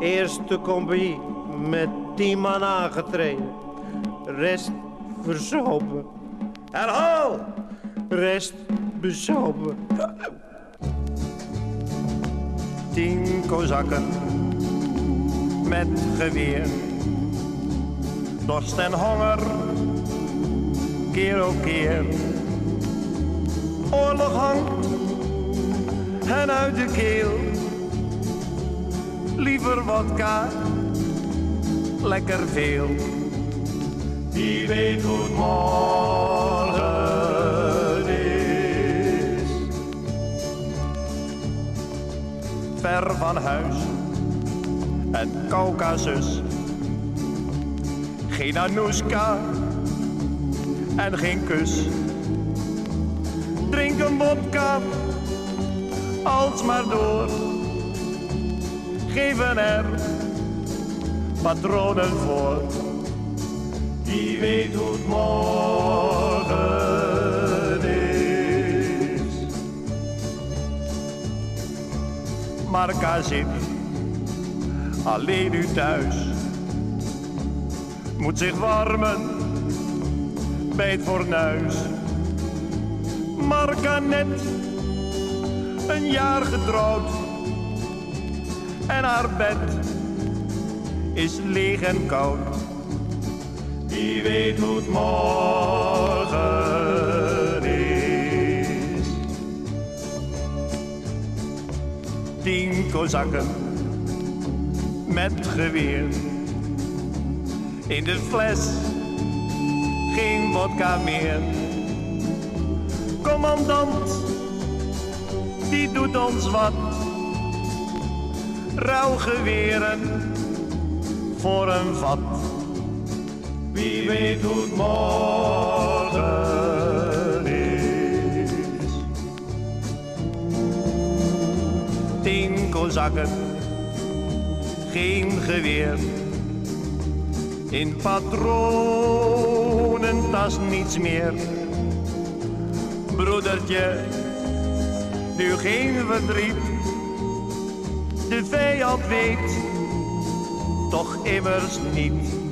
Eerste compagnie met tien man aangetreden. Rest verzopen. Herhaal! Rest bezopen. Tien kozakken met geweer. Dorst en honger, keer op keer. Oorlog hangt hen uit de keel. Liever vodka, lekker veel. Wie weet hoe morgen is. Ver van huis en Caucasus. Geen Anouska en geen kus. Drink een vodka, alsmaar door. Geven er patronen voor. Wie weet hoe het morgen is. Marca zit alleen nu thuis. Moet zich warmen bij het fornuis. Marca net een jaar getrouwd. En haar bed is leeg en koud. Wie weet hoe het morgen is. Tien kozakken met geweer. In de fles geen vodka meer. Commandant, die doet ons wat. Rouwgeweren voor een vat. Wie weet hoe het morgen is. Tien kozakken, geen geweer. In patronentas niets meer. Broedertje, nu geen verdriet. De vijand weet toch immers niet